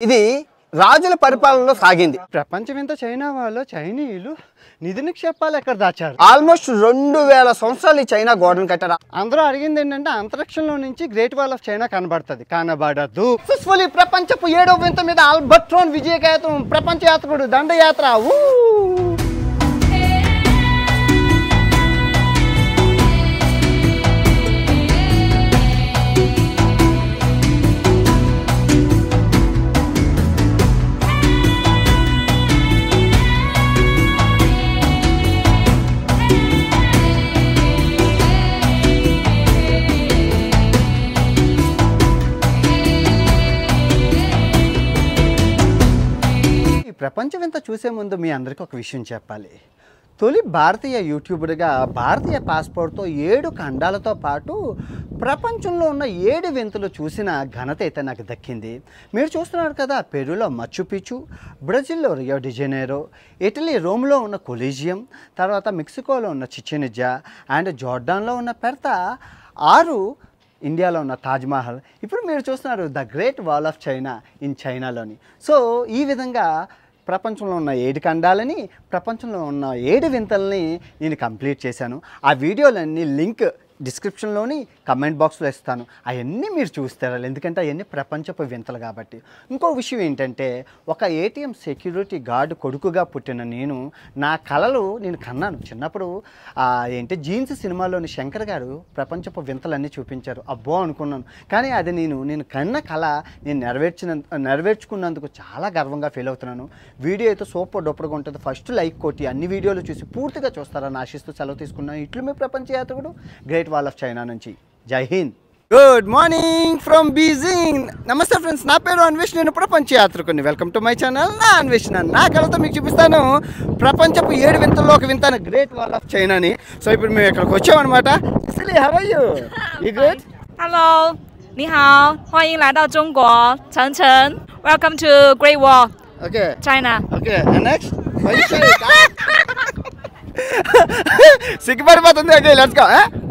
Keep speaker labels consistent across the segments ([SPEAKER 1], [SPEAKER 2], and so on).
[SPEAKER 1] ఇది రాజుల పరిపాలనలో సాగింది.
[SPEAKER 2] ప్రపంచం ఇంత చైనా వాళ్ళు చైనీయులు నిధి నిక్షేపాలు ఎక్కడ దాచారు?
[SPEAKER 1] ఆల్మోస్ట్ రెండు వేల సంవత్సరాలు ఈ చైనా గోడను కట్టారు.
[SPEAKER 2] అందరూ అడిగింది ఏంటంటే అంతరిక్షంలో నుంచి గ్రేట్ వాల్ ఆఫ్ చైనా కనబడుతుంది. కనబడదు.
[SPEAKER 1] సక్సెస్ఫుల్లీ ప్రపంచపు ఏడో వింత మీద ఆల్బర్ట్రోన్ విజయకేతం ప్రపంచ యాత్రుడు దండయాత్ర. ఊ!
[SPEAKER 2] ప్రపంచం ఇంత చూసే ముందు మీ అందరికీ ఒక విషయం చెప్పాలి. తొలి భారతీయ యూట్యూబర్గా భారతీయ పాస్పోర్ట్తో ఏడు ఖండాలతో పాటు ప్రపంచంలో ఉన్న ఏడు వింతలు చూసిన ఘనత అయితే నాకు దక్కింది. మీరు చూస్తున్నారు కదా పెరులో మచ్చుపిచ్చు బ్రెజిల్లో రియో డిజైనేరో ఇటలీ రోమ్లో ఉన్న కొలీజియం తర్వాత మెక్సికోలో ఉన్న చిచెనిజా అండ్ జోర్డాన్లో ఉన్న పెర్త ఆరు ఇండియాలో ఉన్న తాజ్మహల్ ఇప్పుడు మీరు చూస్తున్నారు the great wall of China in చైనాలోని. సో ఈ విధంగా ప్రపంచంలో ఉన్న ఏడు ఖండాలని ప్రపంచంలో ఉన్న ఏడు వింతల్ని నేను కంప్లీట్ చేశాను. ఆ వీడియోలన్నీ లింక్ డిస్క్రిప్షన్లోని కమెంట్ బాక్స్లో ఇస్తాను. అవన్నీ మీరు చూస్తారు ఎందుకంటే అవన్నీ ప్రపంచపు వింతలు కాబట్టి. ఇంకో విషయం ఏంటంటే ఒక ఏటీఎం సెక్యూరిటీ గార్డు కొడుకుగా పుట్టిన నేను నా కళలు నేను కన్నాను. చిన్నప్పుడు ఏంటి జీన్స్ సినిమాలోని శంకర్ గారు ప్రపంచపు వింతలన్నీ చూపించారు. అబ్బో అనుకున్నాను. కానీ అది నేను నేను కన్న కళ నేను నెరవేర్చిన నెరవేర్చుకున్నందుకు చాలా గర్వంగా ఫీల్ అవుతున్నాను. వీడియో అయితే సూపర్ డొప్పడుగా ఉంటుంది. ఫస్ట్ లైక్ కొట్టి అన్ని వీడియోలు చూసి పూర్తిగా చూస్తారని ఆశిస్తూ సెలవు తీసుకున్నాను. ఇట్లు మీ ప్రపంచ యాత్రికుడు. Great వాల్ ఆఫ్ చైనా నుంచి Jai Hind good morning from Beijing నమస్తే ఫ్రెండ్స్ నా పేరు అన్వేష్ నేను ప్రపంచ యాత్రికుని వెల్కమ్ టు మై ఛానల్ నా అన్వేషణ నా కళతో మీకు చూపిస్తాను ప్రపంచపు ఏడు వింతల్లో ఒక వింతాను గ్రేట్ వాల్ ఆఫ్ చైనాని సో ఇప్పుడు మేము ఇక్కడికి వచ్చామన్నమాట అసలు హవ్ యూ ఈ good
[SPEAKER 3] Hello，你好，欢迎来到中国长城，Welcome to Great Wall,
[SPEAKER 2] okay China。ఓకే next సిగ్గుపడిపోతుంది okay let's go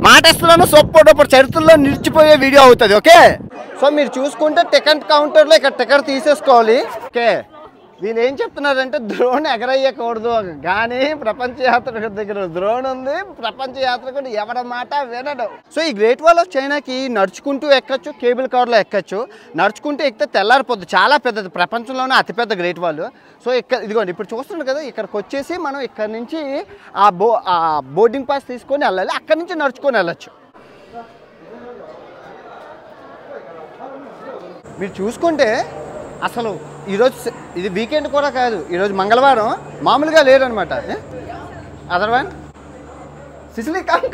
[SPEAKER 2] మాటేస్తున్నాను సొప్పటప్పుడు చరిత్రలో నిలిచిపోయే వీడియో అవుతుంది ఓకే సో మీరు చూసుకుంటే టికెట్ కౌంటర్లో ఇక్కడ టికెట్ తీసేసుకోవాలి ఓకే వీళ్ళు ఏం చెప్తున్నారంటే ద్రోణ్ ఎగరయ్యకూడదు. కానీ ప్రపంచ యాత్రకు దగ్గర ద్రోణ్ ఉంది. ప్రపంచ యాత్రికుడు ఎవరి మాట వినడు. సో ఈ గ్రేట్ వాల్ ఆఫ్ చైనాకి నడుచుకుంటూ ఎక్కచ్చు కేబుల్ కార్లో ఎక్కచ్చు. నడుచుకుంటూ ఎక్కితే తెల్లారిపోద్దు. చాలా పెద్దది. ప్రపంచంలోనే అతిపెద్ద గ్రేట్ వాల్ సో ఇక్కడ ఇదిగోండి ఇప్పుడు చూస్తున్నారు కదా ఇక్కడికి వచ్చేసి మనం ఇక్కడ నుంచి ఆ బో ఆ బోర్డింగ్ పాస్ తీసుకొని వెళ్ళాలి. అక్కడి నుంచి నడుచుకొని వెళ్ళచ్చు. మీరు చూసుకుంటే అసలు ఈరోజు ఇది వీకెండ్ కూడా కాదు ఈరోజు మంగళవారం. మామూలుగా లేరనమాట అదర్ వన్ సిసిలీ కమ్.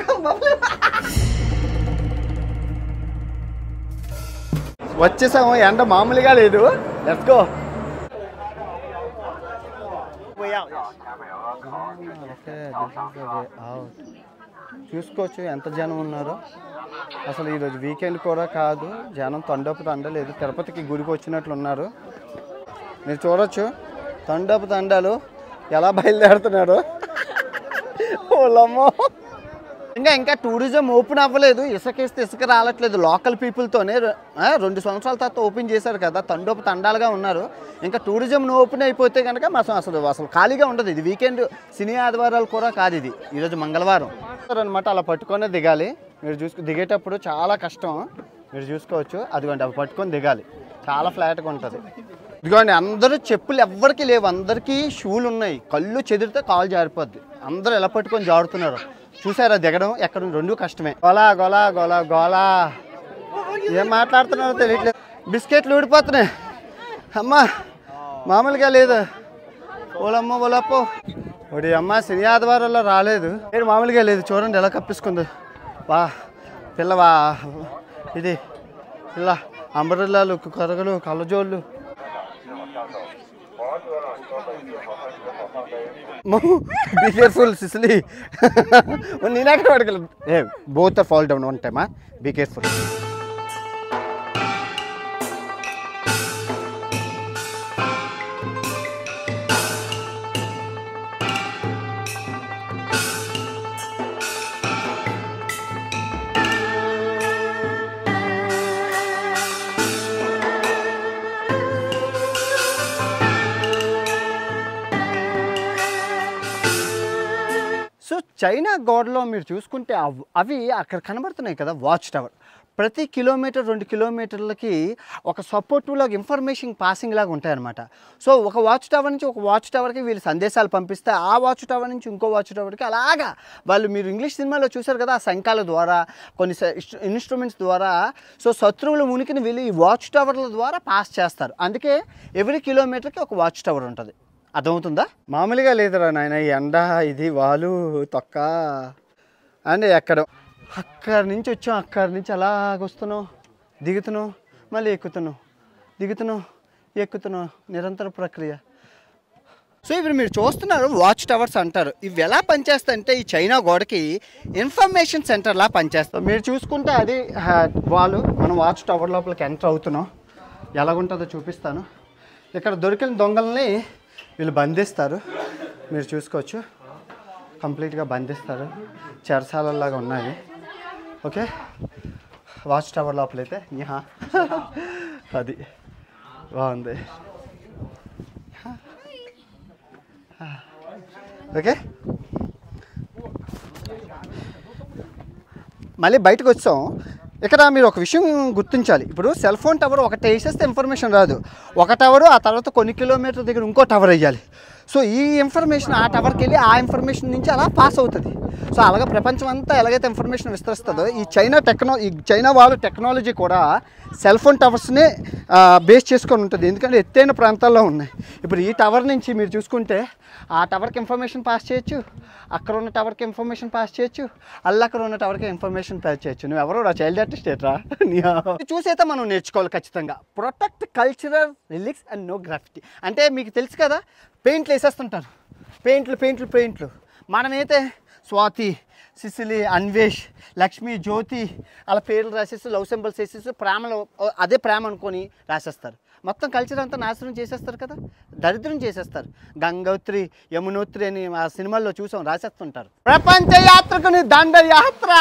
[SPEAKER 2] వచ్చేసాము ఎండ మామూలుగా లేదు. లెట్స్ గో చూసుకోవచ్చు ఎంత జనం ఉన్నారో. అసలు ఈరోజు వీకెండ్ కూడా కాదు జనం తండపు తండలేదు. తిరుపతికి గుడికి వచ్చినట్లు ఉన్నారు. మీరు చూడొచ్చు తండపు తండాలు ఎలా బయలుదేరుతున్నారు ఓలమ్మో ఇంకా ఇంకా టూరిజం ఓపెన్ అవ్వలేదు. ఇసుకేస్తే ఇసుక రావట్లేదు లోకల్ పీపుల్తోనే రెండు సంవత్సరాల తర్వాత ఓపెన్ చేశారు కదా. తండోపు తండాలుగా ఉన్నారు. ఇంకా టూరిజం ఓపెన్ అయిపోతే కనుక మా అసలు అసలు ఖాళీగా ఉండదు. ఇది వీకెండ్ సినీ ఆదివారాలు కూడా కాదు ఇది. ఈరోజు మంగళవారం. అనమాట అలా పట్టుకొనే దిగాలి. మీరు చూసుకు దిగేటప్పుడు చాలా కష్టం. మీరు చూసుకోవచ్చు. అదిగోండి అవి పట్టుకొని దిగాలి. చాలా ఫ్లాట్గా ఉంటుంది. ఇదిగోండి అందరూ చెప్పులు ఎవ్వరికీ లేవు. అందరికీ షూలు ఉన్నాయి కళ్ళు చెదిరితే కాలు జారిపోద్ది. అందరూ ఎలా పట్టుకొని జారుతున్నారు? చూసారా దిగడం? ఎక్కడ రెండు కష్టమే. గోలా గోలా గోలా గోలా. ఏం మాట్లాడుతున్నారో తెలియట్లేదు. బిస్కెట్లు ఊడిపోతున్నాయి. అమ్మా మామూలుగా లేదు. ఓలమ్మ ఓలప్పో. ఒడి అమ్మ శని ఆదివారంలో రాలేదు. నేను మామూలుగా లేదు. చూడండి ఎలా కప్పించుకుంది వా పిల్లవా ఇది పిల్ల అంబరిల్లాలు కొరగలు కళ్ళజోళ్ళు. బీ కేర్ఫుల్ సిసిలీ నేనెక్కడ పడగలను a both fall down one టైమా బీ కేర్ఫుల్ చైనా గోడలో మీరు చూసుకుంటే అవ్- అవి అక్కడ కనబడుతున్నాయి కదా వాచ్ టవర్. ప్రతి కిలోమీటర్ రెండు కిలోమీటర్లకి ఒక సపోర్టివ్ లాగా ఇన్ఫర్మేషన్ పాసింగ్ లాగా ఉంటాయన్నమాట. సో ఒక వాచ్ టవర్ నుంచి ఒక వాచ్ టవర్కి వీళ్ళు సందేశాలు పంపిస్తే ఆ వాచ్ టవర్ నుంచి ఇంకో వాచ్ టవర్కి అలాగా. వాళ్ళు మీరు ఇంగ్లీష్ సినిమాలో చూశారు కదా ఆ శంఖాల ద్వారా కొన్ని ఇన్స్ట్రుమెంట్స్ ద్వారా. సో శత్రువుల ఉనికిని వీళ్ళు ఈ వాచ్ టవర్ల ద్వారా పాస్ చేస్తారు. అందుకే ఎవ్రీ కిలోమీటర్కి ఒక వాచ్ టవర్ ఉంటుంది. అర్థమవుతుందా? మామూలుగా లేదురా నాయన ఈ ఎండ ఇది వాలు తొక్క అండ్ ఎక్కడం. అక్కడి నుంచి వచ్చాం అక్కడి నుంచి అలాగ వస్తున్నావు దిగుతున్నావు మళ్ళీ ఎక్కుతున్నావు దిగుతున్నావు ఎక్కుతున్నావు నిరంతర ప్రక్రియ. సో ఇప్పుడు మీరు చూస్తున్నారు వాచ్ టవర్స్ అంటారు. ఇవి ఎలా పనిచేస్తాయంటే ఈ చైనా గోడకి ఇన్ఫర్మేషన్ సెంటర్లా పనిచేస్తాం మీరు చూసుకుంటే అది వాళ్ళు మనం వాచ్ టవర్ లోపలికి ఎంటర్ అవుతున్నాం. ఎలాగుంటుందో చూపిస్తాను. ఇక్కడ దొరికిన దొంగల్ని వీళ్ళు బంధిస్తారు. మీరు చూసుకోవచ్చు. కంప్లీట్గా బంధిస్తారు. చెరసాలలాగా ఉన్నాయి. ఓకే? వాచ్ టవర్ లోపలైతే. యహా. అది. బాగుంది. ఓకే? మళ్ళీ బయటకు వచ్చాం ఇక్కడ మీరు ఒక విషయం గుర్తించాలి. ఇప్పుడు సెల్ ఫోన్ టవర్ ఒకటి వేసేస్తే ఇన్ఫర్మేషన్ రాదు. ఒక టవరు ఆ తర్వాత కొన్ని కిలోమీటర్ దగ్గర ఇంకో టవర్ వేయాలి. సో ఈ ఇన్ఫర్మేషన్ ఆ టవర్కి వెళ్ళి ఆ ఇన్ఫర్మేషన్ నుంచి అలా పాస్ అవుతుంది. సో అలాగే ప్రపంచం అంతా ఎలాగైతే ఇన్ఫర్మేషన్ విస్తరిస్తుందో ఈ చైనా టెక్నో ఈ చైనా వాళ్ళ టెక్నాలజీ కూడా సెల్ ఫోన్ టవర్స్నే బేస్ చేసుకొని ఉంటుంది. ఎందుకంటే ఎత్తైన ప్రాంతాల్లో ఉన్నాయి. ఇప్పుడు ఈ టవర్ నుంచి మీరు చూసుకుంటే ఆ టవర్కి ఇన్ఫర్మేషన్ పాస్ చేయొచ్చు అక్కడ ఉన్న టవర్కి ఇన్ఫర్మేషన్ పాస్ చేయొచ్చు అల్లా అక్కడ ఉన్న టవర్కి ఇన్ఫర్మేషన్ పాస్ చేయొచ్చు. నువ్వు ఎవరో రా చైల్డ్ ఆర్టిస్ట్ ఏట్రా? చూసైతే మనం నేర్చుకోవాలి ఖచ్చితంగా. Protect cultural relics and no graffiti అంటే మీకు తెలుసు కదా పెయింట్లు వేసేస్తుంటారు. పెయింట్లు పెయింట్లు పెయింట్లు. మనమైతే స్వాతి సిసిలి అన్వేష్ లక్ష్మి జ్యోతి అలా పేర్లు రాసేసి లవ్ సింబల్స్ వేసేసి ప్రేమలో అదే ప్రేమ అనుకొని రాసేస్తారు. మొత్తం కల్చర్ అంతా నాశనం చేసేస్తారు కదా? దరిద్రం చేసేస్తారు. గంగోత్రి యమునోత్రి అని ఆ సినిమాల్లో చూసాం రాసేస్తుంటారు. ప్రపంచ యాత్రకుని దండయాత్ర!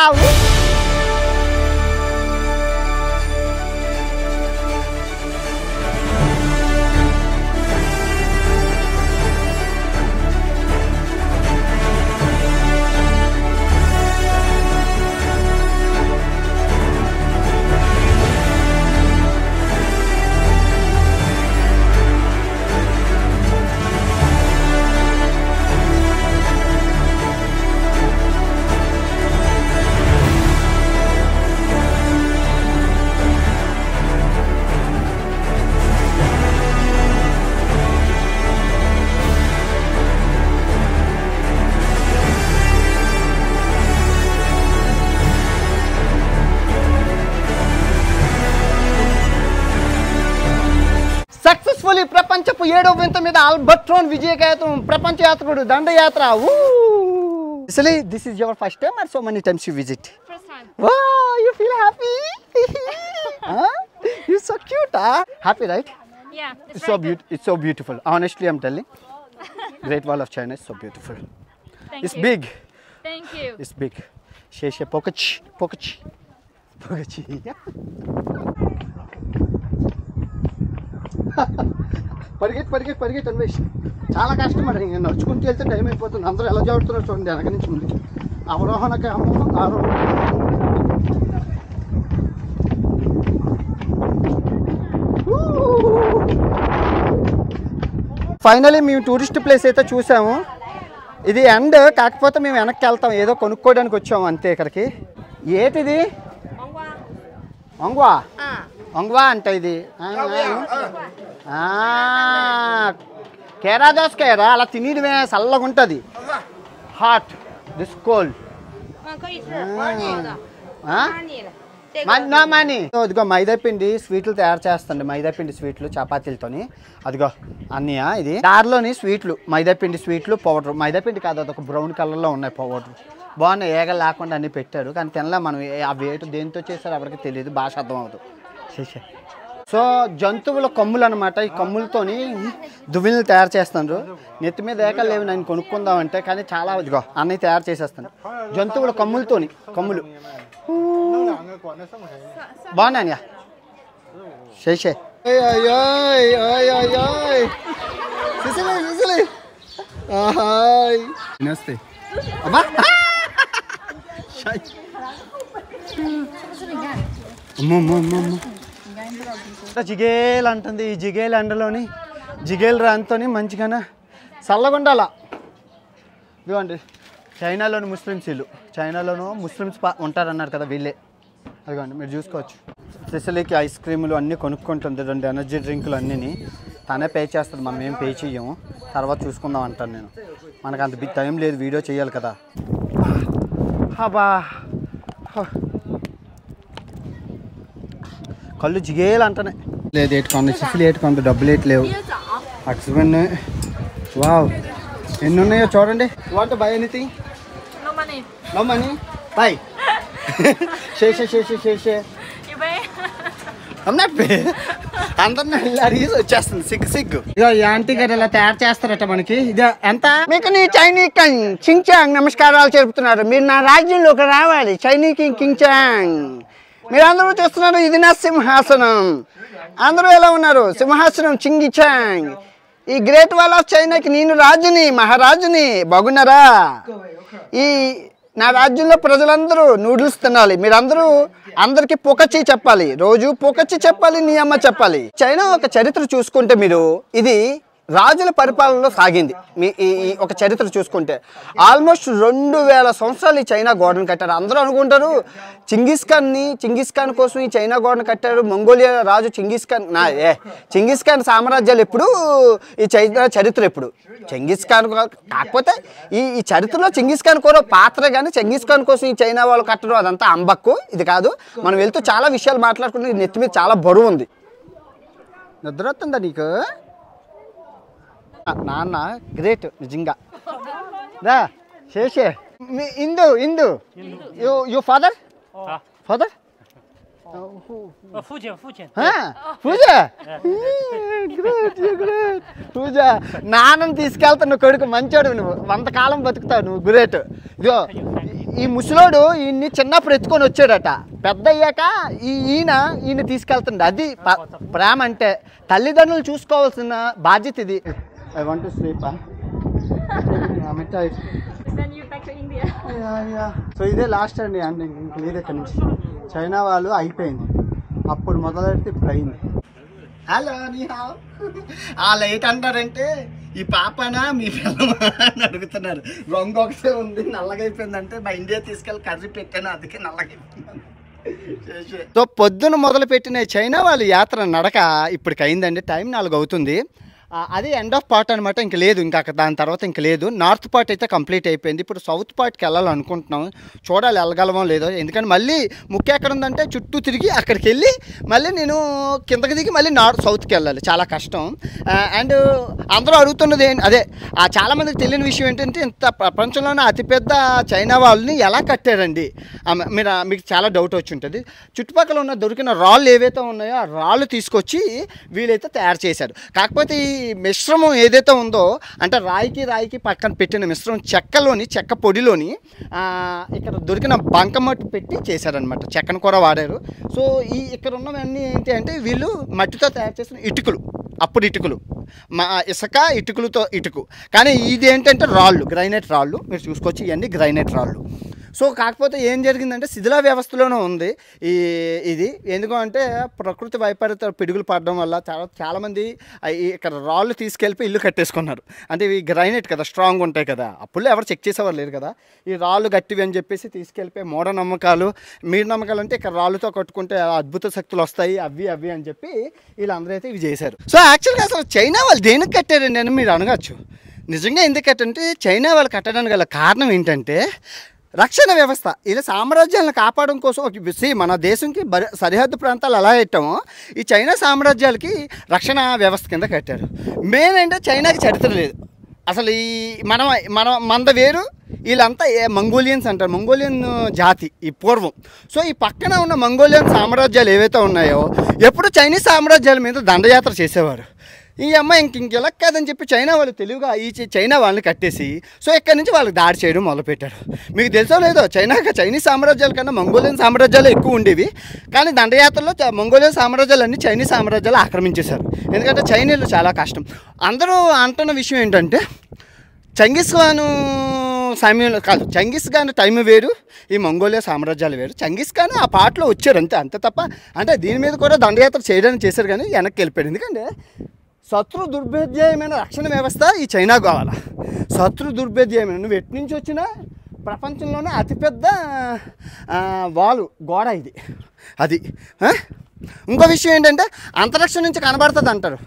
[SPEAKER 2] ప్రపంచపు ఏడో వింత మీద ఆల్బర్ట్రోన్ విజయకేతం ప్రపంచ యాత్రుడు దండయాత్ర అసలే this is your first time or so many times you visit
[SPEAKER 3] First time.
[SPEAKER 2] వా you feel happy you so cute happy right
[SPEAKER 3] Yeah, it's
[SPEAKER 2] It's so
[SPEAKER 3] very good.
[SPEAKER 2] beautiful. It's so beautiful. Honestly, I'm telling. Great Wall of China is so beautiful.
[SPEAKER 3] Thank
[SPEAKER 2] it's
[SPEAKER 3] you.
[SPEAKER 2] big.
[SPEAKER 3] Thank you.
[SPEAKER 2] పరిగెత్తి పరిగెత్తి పరిగెత్తి అన్వేష్. చాలా కష్టం మరి ఇంకా నడుచుకుంటూ వెళ్తే time అయిపోతుంది. అందరూ ఎలా చదువుతున్నారు చూడండి వెనక నుంచి ముందుకి అవరోహణకి అమ్మకం ఆరోహణ ఫైనలీ మేము టూరిస్ట్ ప్లేస్ అయితే చూసాము. ఇది ఎండ్ కాకపోతే మేము వెనక్కి వెళ్తాం. ఏదో కొనుక్కోవడానికి వచ్చాము అంతే ఇక్కడికి. ఏటిది? వంగ్వా ఒంగవా అంట ఇది. కేరా దోసకాయరా అలా తినేయడమే చల్లగా ఉంటుంది. హాట్ దిస్ కోల్డ్ మాని. అదిగో మైదాపిండి స్వీట్లు తయారు చేస్తండి. మైదాపిండి స్వీట్లు చపాతీలతోని. అదిగో అన్నయ్య ఇది. దారిలోని స్వీట్లు మైదాపిండి స్వీట్లు పౌడర్. మైదాపిండి కాదు అదొక బ్రౌన్ కలర్లో ఉన్నాయి పౌడర్. బాగున్నాయి ఏగ లేకుండా అన్నీ పెట్టారు. కానీ తినలే మనం. ఆ వేటు దేనితో చేస్తారో ఎవరికి తెలియదు. భాష అర్థం అవుతుంది సో జంతువుల కొమ్ములు అనమాట ఈ కొమ్ములతోని దువ్విలు తయారు చేస్తున్నారు నెత్తి మీద ఏకలు లేవు నేను కొనుక్కుందామంటే కానీ చాలా ఇదిగో అన్నయ్య తయారు చేసేస్తాను జంతువుల కొమ్ములతోని కొమ్ములు బాగున్నాను నమస్తే అమ్మా అమ్మో జిగేలు అంటుంది ఈ జిగేలు ఎండలోని జిగేలు రాంతోని మంచిగానే? చల్లగుండాల? ఇదిగోండి చైనాలోని ముస్లిమ్స్ వీళ్ళు. చైనాలోనూ ముస్లిమ్స్ పా ఉంటారన్నారు కదా వీళ్ళే. అదిగోండి మీరు చూసుకోవచ్చు. స్పెషల్కి ఐస్ క్రీములు అన్నీ కొనుక్కుంటుంది రెండు ఎనర్జీ డ్రింకులు అన్నీ తనే పే చేస్తుంది మనం ఏం పే చేయము తర్వాత చూసుకుందాం అంటాను నేను. మనకు అంత టైం లేదు వీడియో చేయాలి కదా. అబ్బా. హ. కళ్ళు జిగేలు అంటనే. లేదు ఎటు కొంత సిసిలు ఎటు కొంత డబ్బులు ఎటు లేవు. అక్సిమెన్ వావ్. ఎన్ని ఉన్నాయో చూడండి. What buy anything.
[SPEAKER 3] No money
[SPEAKER 2] buy చేసే చేసే అందరిని అడిగేసి వచ్చేస్తుంది. సిగ్గు సిగ్గు. ఇక ఆంటీ గారు ఇలా తయారు చేస్తారట మనకి. ఇది ఎంత?
[SPEAKER 1] మీకు నీ నమస్కారాలు చెబుతున్నారు. మీరు నా రాజ్యంలోకి రావాలి. చైనీస్ కింగ్ కింగ్చాంగ్ మీరందరూ చూస్తున్నారు ఇది నా సింహాసనం. అందరూ ఎలా ఉన్నారు? సింహాసనం చింగిచాంగ్ ఈ గ్రేట్ వాల్ ఆఫ్ చైనాకి నేను రాజుని మహారాజుని బాగున్నారా? ఈ నా రాజ్యంలో ప్రజలందరూ నూడిల్స్ తినాలి. మీరందరూ అందరికీ పొకచి చెప్పాలి. రోజు పొకచి చెప్పాలి నీ అమ్మ చెప్పాలి. చైనా ఒక చరిత్ర చూసుకుంటే మీరు ఇది రాజుల పరిపాలనలో సాగింది. మీ ఈ ఈ ఒక చరిత్ర చూసుకుంటే. ఆల్మోస్ట్ రెండు వేల సంవత్సరాలు ఈ చైనా గోడను కట్టారు. అందరూ అనుకుంటారు చింగిస్ ఖాన్ని చింగిస్ ఖాన్ కోసం ఈ చైనా గోడను కట్టారు. మంగోలియా రాజు చింగిస్ ఖాన్ నా ఏ చింగిస్ ఖాన్ సామ్రాజ్యాలు ఎప్పుడు ఈ చైనా చరిత్ర ఎప్పుడు. చెంగిస్ ఖాన్ కాకపోతే ఈ ఈ చరిత్రలో చింగిస్ ఖాన్ కూడా పాత్ర కానీ చెంగిస్ ఖాన్ కోసం ఈ చైనా వాళ్ళు కట్టడం అదంతా అంబక్కు. ఇది కాదు. మనం వెళ్తూ చాలా విషయాలు మాట్లాడుకుంటే నెత్తి మీద చాలా బరువు ఉంది. నిద్ర వస్తుందా నీకు? నాన్న గ్రేట్ నిజంగా. రా శేషే. మీ ఇందు ఇందు. You you father? ఫాదర్?
[SPEAKER 2] పూజ నాన్నని తీసుకెళ్తా నువ్వు కొడుకు మంచోడు నువ్వు వంతకాలం బతుకుతావు నువ్వు గ్రేట్. ఇదో ఈ ముసలోడు ఈయన్ని చిన్నప్పుడు ఎత్తుకొని వచ్చాడట. పెద్ద అయ్యాక ఈ ఈయన ఈయన తీసుకెళ్తుండే. అది ప్రేమ అంటే తల్లిదండ్రులు చూసుకోవాల్సిన బాధ్యత ఇది. I want to sleep
[SPEAKER 3] Send you back to India.
[SPEAKER 2] సో ఇదే లాస్ట్ అండి అండి ఇంక లేదు ఇక్కడ నుంచి చైనా వాళ్ళు అయిపోయింది. అప్పుడు మొదలెడితే ఇప్పుడు అయింది హలో నీహావ్ వాళ్ళు ఏంటంటారంటే ఈ పాపనా మీ పిల్లమా? అని అడుగుతున్నారు. రంగు ఒకటే ఉంది నల్లగా అయిపోయిందంటే మా ఇండియా తీసుకెళ్ళి కర్రీ పెట్టాను అందుకే నల్లగా అయిపోయింది. సో పొద్దున మొదలు పెట్టిన చైనా వాళ్ళ యాత్ర నడక ఇప్పటికి అయిందండి. టైం నాలుగు అవుతుంది. అది ఎండ్ ఆఫ్ పార్ట్ అనమాట ఇంక లేదు ఇంకా దాని తర్వాత ఇంక లేదు. నార్త్ పార్ట్ అయితే కంప్లీట్ అయిపోయింది. ఇప్పుడు సౌత్ పార్ట్కి వెళ్ళాలనుకుంటున్నాం చూడాలి వెళ్ళగలమో లేదో. ఎందుకంటే మళ్ళీ ముఖ్య ఎక్కడ ఉందంటే చుట్టూ తిరిగి అక్కడికి వెళ్ళి మళ్ళీ నేను కిందకి దిగి మళ్ళీ నార్త్ సౌత్కి వెళ్ళాలి. చాలా కష్టం. అండ్ అందరూ అడుగుతున్నది ఏంటి అదే చాలామందికి తెలియని విషయం ఏంటంటే ఇంత ప్రపంచంలోనే అతిపెద్ద చైనా వాళ్ళని ఎలా కట్టారండి? మీరు మీకు చాలా డౌట్ వచ్చి ఉంటుంది. చుట్టుపక్కల ఉన్న దొరికిన రాళ్ళు ఏవైతే ఉన్నాయో ఆ రాళ్ళు తీసుకొచ్చి వీళ్ళైతే తయారు చేశారు. కాకపోతే ఈ మిశ్రమం ఏదైతే ఉందో అంటే రాయికి రాయికి పక్కన పెట్టిన మిశ్రమం చెక్కలోని చెక్క పొడిలోని ఇక్కడ దొరికిన బంకమట్టి పెట్టి చేశారనమాట చెక్కను కూడా వాడారు. సో ఈ ఇక్కడ ఉన్నవన్నీ ఏంటి అంటే వీళ్ళు మట్టితో తయారు చేసిన ఇటుకలు. అప్పుడు ఇటుకలు. మా ఇసుక ఇటుకలతో ఇటుకు. కానీ ఇది ఏంటంటే రాళ్ళు గ్రైనైట్ రాళ్ళు. మీరు చూసుకోవచ్చు ఇవన్నీ గ్రైనైట్ రాళ్ళు. సో కాకపోతే ఏం జరిగిందంటే శిథిల వ్యవస్థలోనే ఉంది ఈ ఇది. ఎందుకంటే ప్రకృతి వైపరీత పిడుగులు పడడం వల్ల చాలా చాలామంది ఇక్కడ రాళ్ళు తీసుకెళ్ళిపోయి ఇల్లు కట్టేసుకున్నారు. అంటే ఇవి గ్రైనైట్ కదా స్ట్రాంగ్ ఉంటాయి కదా. అప్పుడు ఎవరు చెక్ చేసేవారు లేరు కదా. ఈ రాళ్ళు గట్టివి అని చెప్పేసి తీసుకెళ్ళిపోయి మూఢనమ్మకాలు మీరు నమ్మకాలు అంటే ఇక్కడ రాళ్ళతో కట్టుకుంటే అద్భుత శక్తులు వస్తాయి అవి అవి అని చెప్పి వీళ్ళందరూ అయితే ఇవి చేశారు. సో యాక్చువల్గా అసలు చైనా వాళ్ళు దేనికి కట్టారండి అని మీరు అనగచ్చు నిజంగా ఎందుకంటే చైనా వాళ్ళు కట్టడానికి గల కారణం ఏంటంటే రక్షణ వ్యవస్థ. ఇలా సామ్రాజ్యాలను కాపాడడం కోసం ఒక మన దేశంకి సరిహద్దు ప్రాంతాలు ఎలా పెట్టామో ఈ చైనా సామ్రాజ్యాలకి రక్షణ వ్యవస్థ కింద కట్టారు. మెయిన్ అంటే చైనాకి చరిత్ర లేదు. అసలు ఈ మనం మన మంద వేరు వీళ్ళంతా ఏ మంగోలియన్స్ అంటారు. మంగోలియన్ జాతి ఈ పూర్వం. సో ఈ పక్కన ఉన్న మంగోలియన్ సామ్రాజ్యాలు ఏవైతే ఉన్నాయో ఎప్పుడు చైనీస్ సామ్రాజ్యాల మీద దండయాత్ర చేసేవారు. ఈ అమ్మాయి ఇంక ఇంకెలా కాదని చెప్పి చైనా వాళ్ళు తెలివిగా ఈ చైనా వాళ్ళని కట్టేసి సో ఇక్కడ నుంచి వాళ్ళకి దాడి చేయడం మొదలుపెట్టారు. మీకు తెలుసో లేదో చైనా చైనీస్ సామ్రాజ్యాల కన్నా మంగోలియన్ సామ్రాజ్యాలు ఎక్కువ ఉండేవి. కానీ దండయాత్రలో మంగోలియన్ సామ్రాజ్యాలన్నీ చైనీస్ సామ్రాజ్యాలు ఆక్రమించేశారు. ఎందుకంటే చైనీయులు చాలా కష్టం. అందరూ అంటున్న విషయం ఏంటంటే చంగిస్ ఖాను సమయంలో కాదు చంగిస్ ఖాన్ టైం వేరు ఈ మంగోలియా సామ్రాజ్యాలు వేరు. చంగిస్ ఖాన్ ఆ పాటలో వచ్చారు అంతే అంతే తప్ప అంటే దీని మీద కూడా దండయాత్ర చేయడానికి చేశారు కానీ వెనక్కి వెళ్ళిపోయారు. ఎందుకంటే శత్రు దుర్భేద్యమైన రక్షణ వ్యవస్థ ఈ చైనా కావాలా. శత్రు దుర్భేద్యమైన నువ్వు ఎటు నుంచి వచ్చినా ప్రపంచంలోనే అతిపెద్ద వాలు గోడ ఇది. అది ఇంకో విషయం ఏంటంటే అంతరిక్షం నుంచి కనబడుతుంది అంటారు.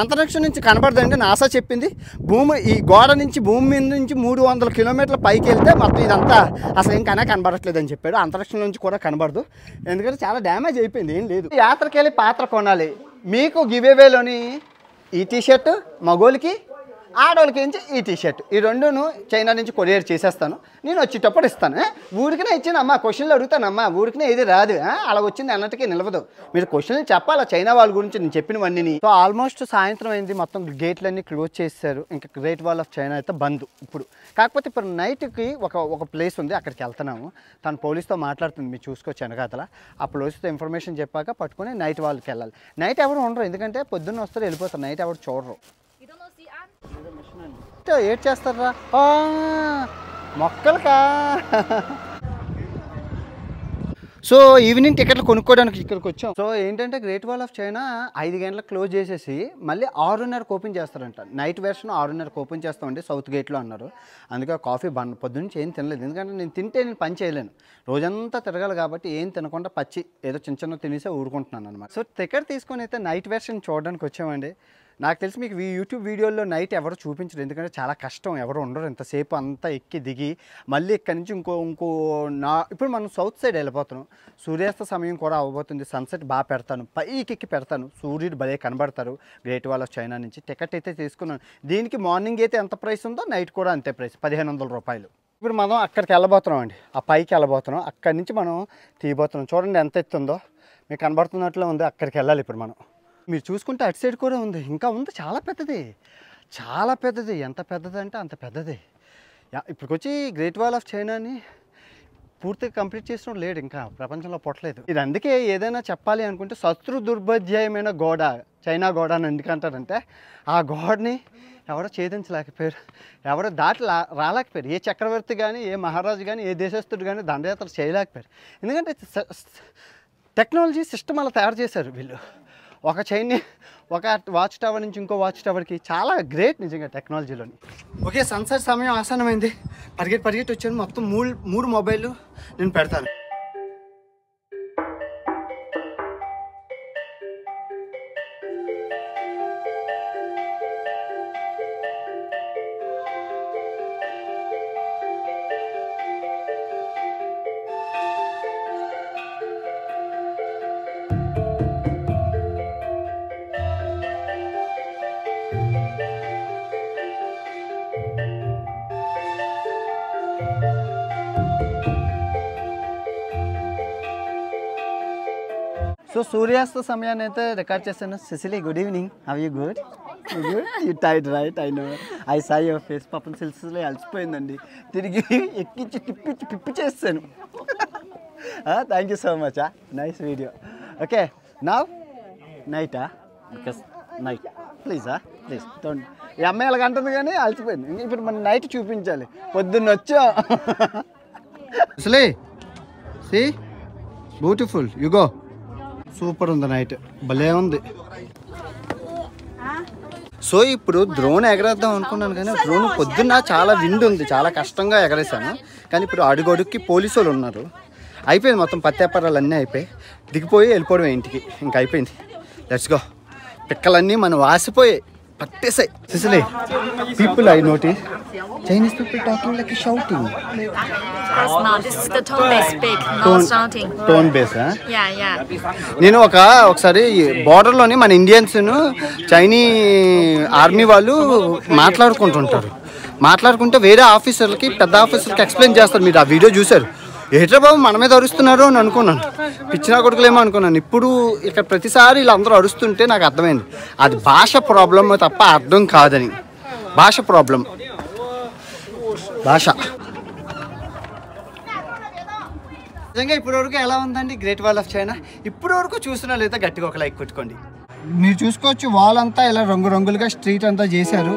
[SPEAKER 2] అంతరిక్షం నుంచి కనబడుతుంది అంటే నాసా చెప్పింది భూమి ఈ గోడ నుంచి భూమి మీద నుంచి మూడు వందల కిలోమీటర్ల పైకి వెళ్తే మొత్తం ఇదంతా అసలు ఇంకా కనబడట్లేదు అని చెప్పాడు. అంతరిక్షం నుంచి కూడా కనబడదు. ఎందుకంటే చాలా డ్యామేజ్ అయిపోయింది ఏం లేదు. యాత్రకెళ్ళి పాత్ర కొనాలి. మీకు గివేవేలోని ఈ టీ షర్టు మగోళ్ళకి ఆడవాళ్ళకి ఏంచి ఈ టీషర్ట్. ఈ రెండును చైనా నుంచి కొరియర్ చేసేస్తాను. నేను వచ్చేటప్పుడు ఇస్తాను. ఊరికినే ఇచ్చానమ్మా క్వశ్చన్లు అడుగుతానమ్మా. ఊరికినే ఇది రాదు. అలా వచ్చింది అన్నట్టుగా నిలవదు. మీరు క్వశ్చన్లు చెప్పాలా? చైనా వాళ్ళ గురించి నేను చెప్పినవన్నీ సో ఆల్మోస్ట్ సాయంత్రం అయింది. మొత్తం గేట్లన్నీ క్లోజ్ చేశారు ఇంకా గ్రేట్ వాల్ ఆఫ్ చైనా అయితే బంద్ ఇప్పుడు. కాకపోతే ఇప్పుడు నైట్కి ఒక ఒక ప్లేస్ ఉంది. అక్కడికి వెళ్తున్నాము. తను పోలీస్తో మాట్లాడుతుంది. మీరు చూసుకోవచ్చు వెనకాతల ఆ పోలీస్తో ఇన్ఫర్మేషన్ చెప్పాక పట్టుకొని నైట్ వాళ్ళకి వెళ్ళాలి. నైట్ ఎవరు ఉండరు. ఎందుకంటే పొద్దున్న వస్తారు వెళ్ళిపోతారు. నైట్ ఎవరు చూడరు. ఏడ్ చేస్తారా మొక్కలకా? సో ఈవినింగ్ టికెట్లు కొనుక్కోవడానికి ఇక్కడికి వచ్చాం. సో ఏంటంటే గ్రేట్ వాల్ ఆఫ్ చైనా ఐదు గంటలకు క్లోజ్ చేసేసి మళ్ళీ ఆరున్నరకు ఓపెన్ చేస్తారంట. నైట్ వెర్షన్ ఆరున్నరకు ఓపెన్ చేస్తామండి సౌత్ గేట్లో అన్నారు. అందుకే కాఫీ బన్ పొద్దున్నుంచి ఏం తినలేదు. ఎందుకంటే నేను తింటే నేను పని చేయలేను. రోజంతా తిరగాలి కాబట్టి ఏం తినకుండా పచ్చి ఏదో చిన్న చిన్న తినేసే ఊరుకుంటున్నాను అనమాట సో టికెట్ తీసుకొని అయితే నైట్ వెర్షన్ చూడడానికి వచ్చామండి. నాకు తెలిసి మీకు ఈ యూట్యూబ్ వీడియోలో నైట్ ఎవరు చూపించరు. ఎందుకంటే చాలా కష్టం. ఎవరు ఉండరు. ఎంతసేపు అంతా ఎక్కి దిగి మళ్ళీ ఇక్కడి నుంచి ఇంకో ఇంకో నా ఇప్పుడు మనం సౌత్ సైడ్ వెళ్ళిపోతున్నాం. సూర్యాస్త సమయం కూడా అవ్వబోతుంది. సన్సెట్ బాగా పెడతాను. పైకి ఎక్కి పెడతాను. సూర్యుడు భలే కనబడతారు. గ్రేట్ వాల్ ఆఫ్ చైనా నుంచి. టికెట్ అయితే తీసుకున్నాను. దీనికి మార్నింగ్ అయితే ఎంత ప్రైస్ ఉందో నైట్ కూడా అంతే ప్రైస్ పదిహేను వందల రూపాయలు. ఇప్పుడు మనం అక్కడికి వెళ్ళబోతున్నాం అండి. ఆ పైకి వెళ్ళబోతున్నాం. అక్కడి నుంచి మనం తీయబోతున్నాం. చూడండి ఎంత ఎత్తుందో. మీకు కనబడుతున్నట్లు ఉంది. అక్కడికి వెళ్ళాలి ఇప్పుడు మనం. మీరు చూసుకుంటే అటు సైడ్ కూడా ఉంది. ఇంకా ఉంది. చాలా పెద్దది. చాలా పెద్దది. ఎంత పెద్దది అంటే అంత పెద్దది. ఇప్పటికొచ్చి గ్రేట్ వాల్ ఆఫ్ చైనాని పూర్తిగా కంప్లీట్ చేసిన లేడు. ఇంకా ప్రపంచంలో పొట్టలేదు. ఇది అందుకే ఏదైనా చెప్పాలి అనుకుంటే శత్రు దుర్భధ్యమైన గోడ చైనా గోడ అని ఎందుకంటారంటే ఆ గోడని ఎవడో ఛేదించలేకపోయారు. ఎవడో దాటి లా రాలేకపోయారు. ఏ చక్రవర్తి కానీ ఏ మహారాజు కానీ ఏ దేశస్థుడు కానీ దండయాత్ర చేయలేకపోయారు. ఎందుకంటే టెక్నాలజీ సిస్టమ్ అలా తయారు చేశారు వీళ్ళు. ఒక చైన్ ఒక వాచ్ టవర్ నుంచి ఇంకో వాచ్ టవర్కి చాలా గ్రేట్ నిజంగా టెక్నాలజీలోని ఓకే సన్సెట్ సమయం ఆసనమైంది పరిగెట్ పరిగెట్ వచ్చాను. మొత్తం మూడు మూడు మొబైల్ నేను పెడతాను. సో సూర్యాస్త సమయాన్ని అయితే రికార్డ్ చేశాను Sicily good evening how you good good you tight right I know I saw your face పాపం సిల్సిలో అలసిపోయిందండి. తిరిగి ఎక్కించి తిప్పించి పిప్పి చేస్తాను. Thank you so much nice video okay now నైటా because night ప్లీజా ప్లీజ్ డోంట్ ఈ అమ్మాయి అలాగ అంటుంది కానీ అలసిపోయింది. ఇంక ఇప్పుడు మనం నైట్ చూపించాలి. పొద్దున్న వచ్చా? అసలే see beautiful you go super ఉంది నైట్. భలే ఉంది. సో ఇప్పుడు డ్రోన్ ఎగరేద్దాం అనుకున్నాను కానీ డ్రోన్ పొద్దున్న చాలా విండ్ ఉంది. చాలా కష్టంగా ఎగరేసాను కానీ ఇప్పుడు అడుగడుక్కి పోలీసు వాళ్ళు ఉన్నారు. అయిపోయింది మొత్తం పత్తేపరాలు అన్నీ అయిపోయి. దిగిపోయి వెళ్ళిపోవడం ఇంటికి. ఇంకా అయిపోయింది. లెట్స్ గో పిక్కలన్నీ మనం వాసిపోయాయి. పట్టేసాయి సిసలే people I notice Chinese people talking like shouting
[SPEAKER 3] That's not. This is the tone they speak, not
[SPEAKER 2] Tone-
[SPEAKER 3] shouting.
[SPEAKER 2] Tone బేసా
[SPEAKER 3] Yeah, yeah.
[SPEAKER 2] నేను ఒక ఒకసారి బార్డర్లోని మన ఇండియన్స్ చైనీ ఆర్మీ వాళ్ళు మాట్లాడుకుంటుంటారు మాట్లాడుకుంటే వేరే ఆఫీసర్లకి పెద్ద ఆఫీసర్కి ఎక్స్ప్లెయిన్ చేస్తారు మీరు ఆ వీడియో చూశారు ఏట్రా బాబు మన మీద అరుస్తున్నారు అని అనుకున్నాను. పిచ్చినా కొడుకులేమో అనుకున్నాను. ఇప్పుడు ఇక్కడ ప్రతిసారి వీళ్ళందరూ అరుస్తుంటే నాకు అర్థమైంది. అది భాష ప్రాబ్లం తప్ప అర్థం కాదని. భాష ప్రాబ్లం భాష. నిజంగా ఇప్పటి వరకు ఎలా ఉందండి? గ్రేట్ వాల్ ఆఫ్ చైనా ఇప్పటి వరకు చూసినా లేదా గట్టిగా ఒక లైక్ కొట్టుకోండి. మీరు చూసుకోవచ్చు వాల్ అంతా ఇలా రంగురంగులుగా స్ట్రీట్ అంతా చేశారు.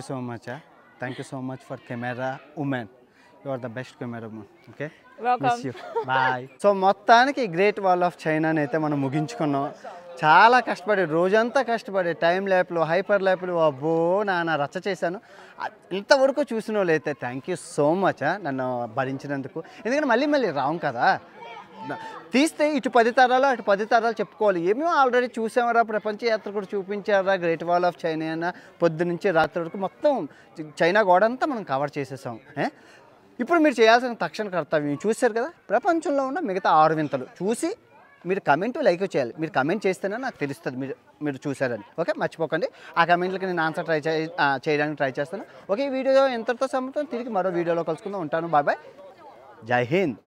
[SPEAKER 2] You so much thank you so much for camera women you are the best camera women
[SPEAKER 3] okay.
[SPEAKER 2] Bye so మొత్తానికి గ్రేట్ వాల్ ఆఫ్ చైనాని అయితే మనం ముగించుకున్నాం. చాలా కష్టపడి రోజంతా కష్టపడి టైం ల్యాప్లు హైపర్ ల్యాప్లు అబ్బో నాన్న రచ్చ చేశాను. ఇంతవరకు చూసిన వాళ్ళు అయితే థ్యాంక్ యూ సో మచ్ నన్ను భరించినందుకు. ఎందుకంటే మళ్ళీ మళ్ళీ రాం కదా. తీస్తే ఇటు పది తరాలు అటు పది తరాలు చెప్పుకోవాలి. ఏమేమో ఆల్రెడీ చూసామరా ప్రపంచ యాత్ర కూడా చూపించారా గ్రేట్ వాల్ ఆఫ్ చైనా అన్న పొద్దు నుంచి రాత్రి వరకు మొత్తం చైనా గోడ అంతా మనం కవర్ చేసేసాం ఇప్పుడు మీరు చేయాల్సిన తక్షణ కర్తవ్యం చూశారు కదా? ప్రపంచంలో ఉన్న మిగతా ఆరు వింతలు. చూసి మీరు కమెంట్ లైక్ చేయాలి. మీరు కమెంట్ చేస్తేనే నాకు తెలుస్తుంది మీరు మీరు చూసారని ఓకే? మర్చిపోకండి. ఆ కమెంట్లకి నేను ఆన్సర్ ట్రై చే చేయడానికి ట్రై చేస్తాను. ఓకే ఈ వీడియో ఎంతతో సమ్మతం తిరిగి మరో వీడియోలో కలుసుకుందాం. ఉంటాను. బాబాయ్ జై హింద్.